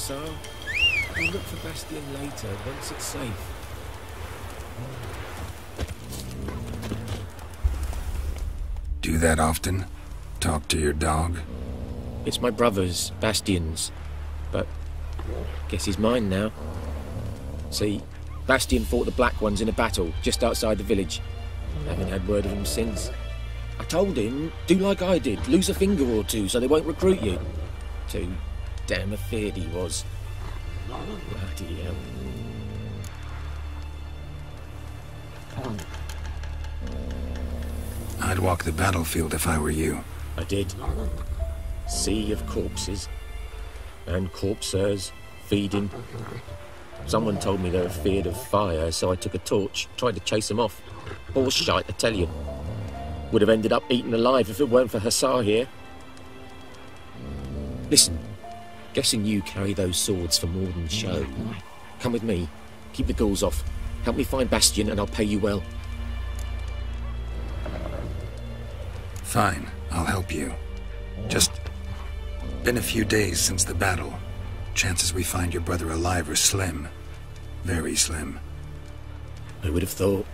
Hussar. We'll look for Bastion later, once it's safe. Do that often? Talk to your dog? It's my brother's, Bastion's. But guess he's mine now. See, Bastion fought the Black Ones in a battle just outside the village. Haven't had word of him since. I told him, do like I did, lose a finger or two so they won't recruit you. Too damn afeard he was. Bloody hell. I'd walk the battlefield if I were you. I did. Sea of corpses. And corpsers feeding. Someone told me they were feared of fire, so I took a torch, tried to chase them off. Horse shite, I tell you. Would have ended up eaten alive if it weren't for Hussar here. Listen, guessing you carry those swords for more than show. Come with me. Keep the ghouls off. Help me find Bastion and I'll pay you well. Fine, I'll help you. Just been a few days since the battle. Chances we find your brother alive are slim. Very slim. I would have thought.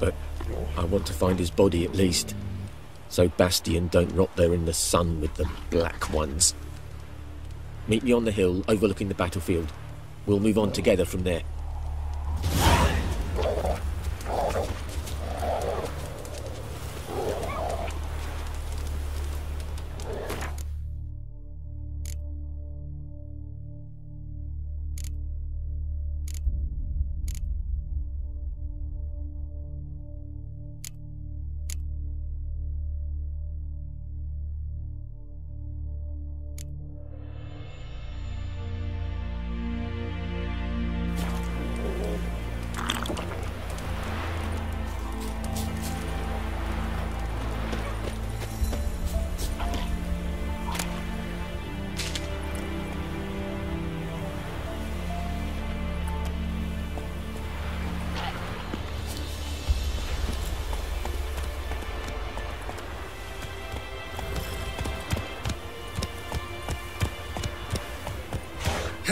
But I want to find his body at least. So Bastion don't rot there in the sun with the black ones. Meet me on the hill overlooking the battlefield. We'll move on together from there.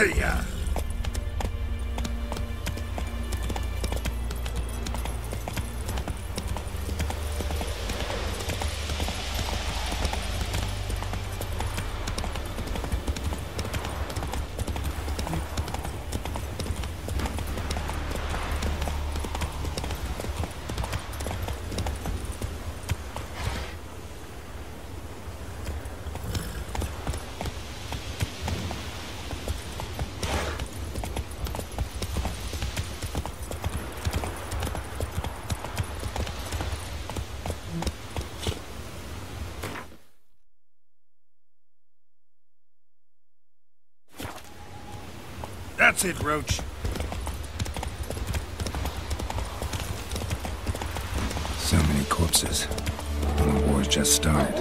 Hey, That's it, Roach. So many corpses. And the war's just started.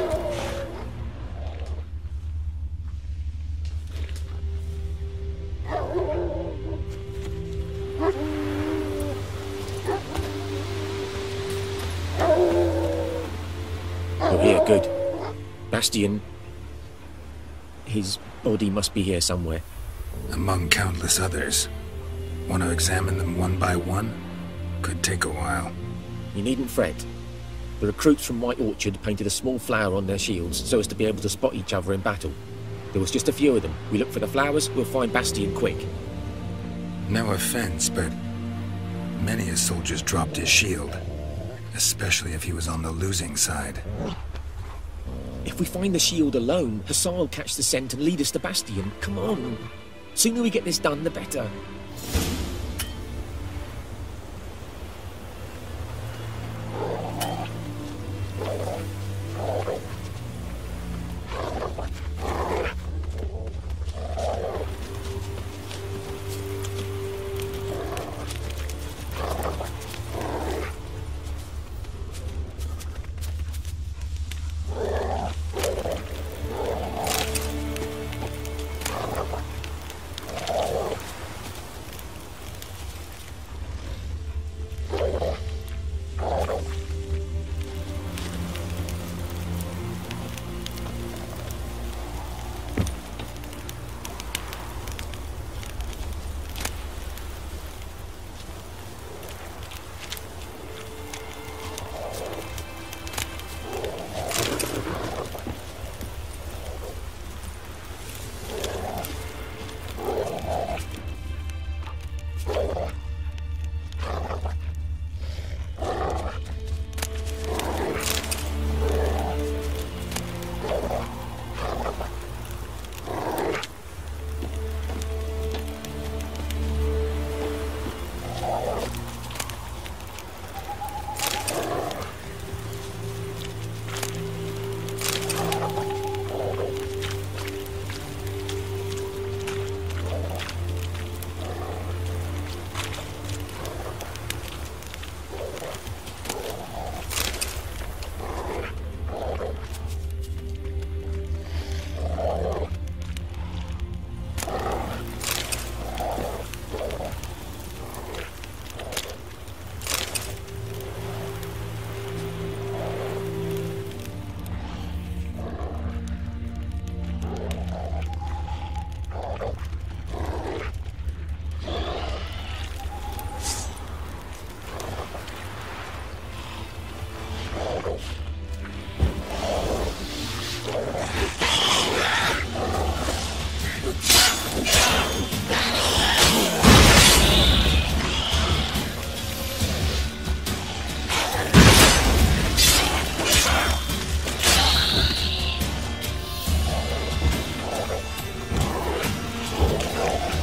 Oh, here, good. Bastion. His body must be here somewhere. Among countless others. Want to examine them one by one? Could take a while. You needn't fret. The recruits from White Orchard painted a small flower on their shields so as to be able to spot each other in battle. There was just a few of them. We look for the flowers, we'll find Bastion quick. No offense, but many a soldier's dropped his shield. Especially if he was on the losing side. If we find the shield alone, Hussar will catch the scent and lead us to Bastion. Come on. Sooner we get this done, the better. Thank.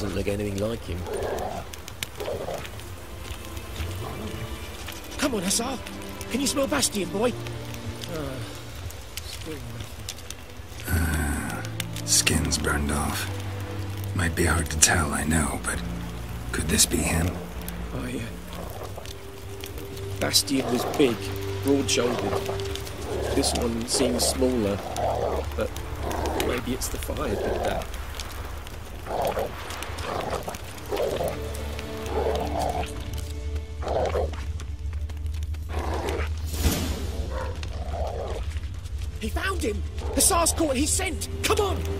Doesn't look anything like him. Come on, Hussar. Can you smell Bastion, boy? Uh, Skin's burned off. Might be hard to tell, I know, but could this be him? Oh, yeah. Bastion was big, broad-shouldered. This one seems smaller, but maybe it's the fire did that. He! Hussar's caught, he's sent! Come on!